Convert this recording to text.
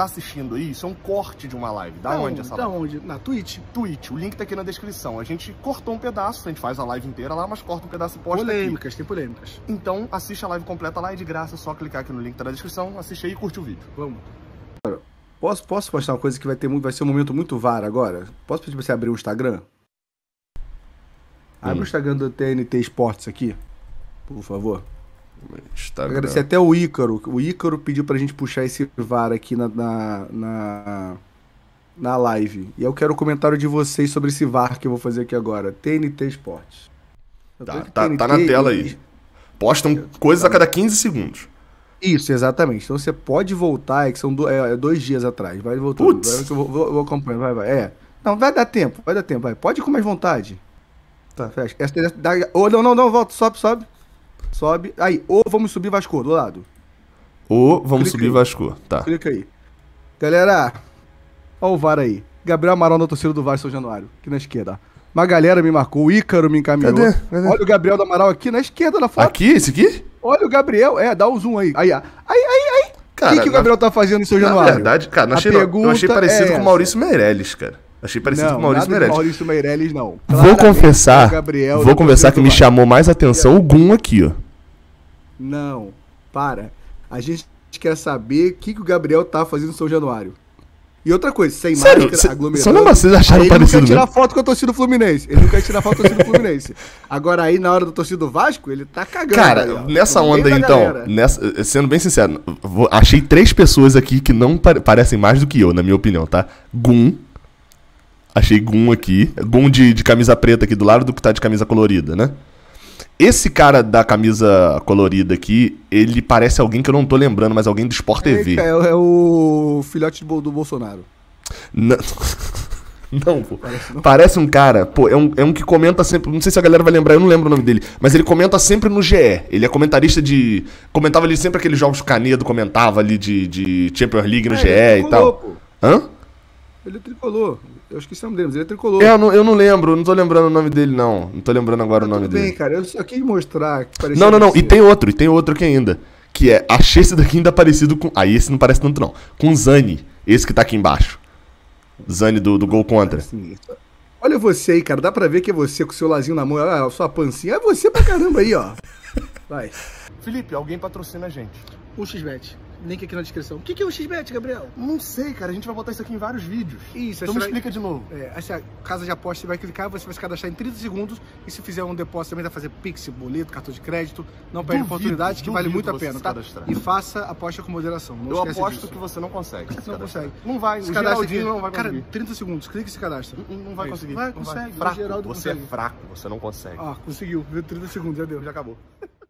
tá assistindo aí, isso é um corte de uma live. Da, onde essa da live? onde? Na Twitch? Twitch. O link tá aqui na descrição. A gente cortou um pedaço, a gente faz a live inteira lá, mas corta um pedaço e posta aqui. Polêmicas, tem polêmicas. Então, assiste a live completa lá, é de graça, é só clicar aqui no link que tá na descrição, assiste aí e curte o vídeo. Vamos. Posso, posso postar uma coisa que vai, ter muito, vai ser um momento muito VAR agora? Posso pedir pra você abrir o Instagram? Abre Hum. o Instagram do TNT Esportes aqui, por favor. Instagram. Agradecer até o Ícaro. O Ícaro pediu pra gente puxar esse VAR aqui na, na, na, na live. E eu quero o comentário de vocês sobre esse VAR que eu vou fazer aqui agora. TNT Esportes. Eu Tá, tá- TNT tá na tela e- aí. Postam coisas a cada 15 segundos. Isso, exatamente. Então você pode voltar, é que são do- é, é dois dias atrás. Vai voltando. Putz. Vai, eu vou, vou, vou acompanhando. Vai, vai. É. Não, vai dar tempo, vai dar tempo. Vai. Pode ir com mais vontade. Tá. Fecha. Essa, essa, dá, ou não, não, não, volta. Sobe, sobe. Sobe. Aí, ou vamos subir Vasco, do lado. Ou vamos Clica subir aí. Vasco. Tá. Clica aí. Galera, ó o VAR aí. Gabriel Amaral na torcida do VAR São Januário, aqui na esquerda. Uma galera me marcou, o Ícaro me encaminhou. Cadê? Cadê? Olha o Gabriel do Amaral aqui na esquerda na foto. Aqui, esse aqui? Olha o Gabriel. É, dá o zoom aí. Aí, ó. aí, aí, aí. O Cara, que, que o na- Gabriel tá fazendo em São Na Januário? verdade, cara, não achei, não. eu achei pergunta parecido é com o. Maurício Meirelles, cara. Achei parecido não, com o Maurício Meirelles. Maurício Meirelles, não. Vou confessar, o Gabriel vou confessar que me chamou mais atenção o Gum aqui, ó. Não, para. A gente quer saber o que, que o Gabriel tá fazendo em São Januário. E outra coisa, sem Sério, máscara, cê- aglomerando. só não vocês acharam Aí parecido Ele não quer tirar mesmo? foto com a torcida do Fluminense. Ele não quer tirar foto com a torcida do Fluminense. Agora aí, na hora da torcida do Vasco, ele tá cagando. Cara, aí, nessa No onda da então, nessa, sendo bem sincero, vou- achei três pessoas aqui que não pare- parecem mais do que eu, na minha opinião, tá? Gum. Achei Gum aqui. Gum de, de camisa preta aqui do lado do que tá de camisa colorida, né? Esse cara da camisa colorida aqui, ele parece alguém que eu não tô lembrando, mas alguém do Sport TV. É, é o filhote do Bol- do Bolsonaro. Não, não pô. Parece um cara, pô, é um, é um que comenta sempre. Não sei se a galera vai lembrar, eu não lembro o nome dele. Mas ele comenta sempre no GE. Ele é comentarista de. Comentava ali sempre aqueles jogos que o Canedo comentava ali de, de Champions League no É, GE é e tal. pô. Hã? Ele é tricolor. Eu esqueci o nome dele, mas ele é tricolor. É, eu não, eu não lembro, não tô lembrando o nome dele, não. Não tô lembrando agora o Tá nome tudo bem, dele. cara. Eu só quis mostrar que parecia Não, não, não. você. E tem outro, e tem outro aqui ainda. Que é, achei esse daqui ainda parecido com. Aí esse não parece tanto, não. Com o Zani. Esse que tá aqui embaixo. Zani do, do gol contra. Assim, Olha você aí, cara. Dá pra ver que é você com o seu lazinho na mão. Olha a sua pancinha. É você pra caramba aí, ó. Vai. Felipe, alguém patrocina a gente. O XBet. Link aqui na descrição. O que, que é o XBet, Gabriel? Não sei, cara, a gente vai botar isso aqui em vários vídeos. Isso, Então me vai- explica de novo. É, essa casa de aposta você vai clicar, você vai se cadastrar em 30 segundos e se fizer um depósito também vai fazer Pix, boleto, cartão de crédito. Não perde Duvido, oportunidade que vale muito a pena, tá? E faça aposta com moderação. Não Eu aposto disso. que você não consegue. Você não consegue. Não vai, Se cadastra aqui. não vai Cara, conseguir. 30 segundos, clica e se cadastra. Não, não vai É conseguir. Vai, não consegue, o Fraco. Você consegue. é fraco, você não consegue. Ah, conseguiu. Viu? 30 segundos, já deu. Já acabou.